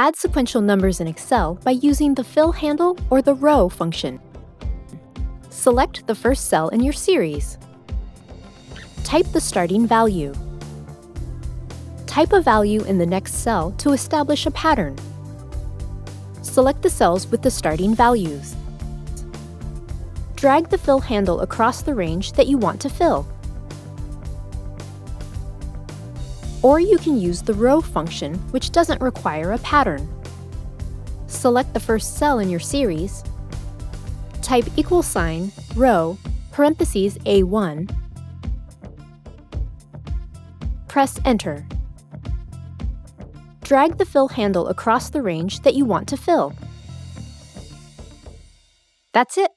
Add sequential numbers in Excel by using the fill handle or the row function. Select the first cell in your series. Type the starting value. Type a value in the next cell to establish a pattern. Select the cells with the starting values. Drag the fill handle across the range that you want to fill. Or you can use the row function, which doesn't require a pattern. Select the first cell in your series, type equal sign, row, parentheses A1, press Enter. Drag the fill handle across the range that you want to fill. That's it.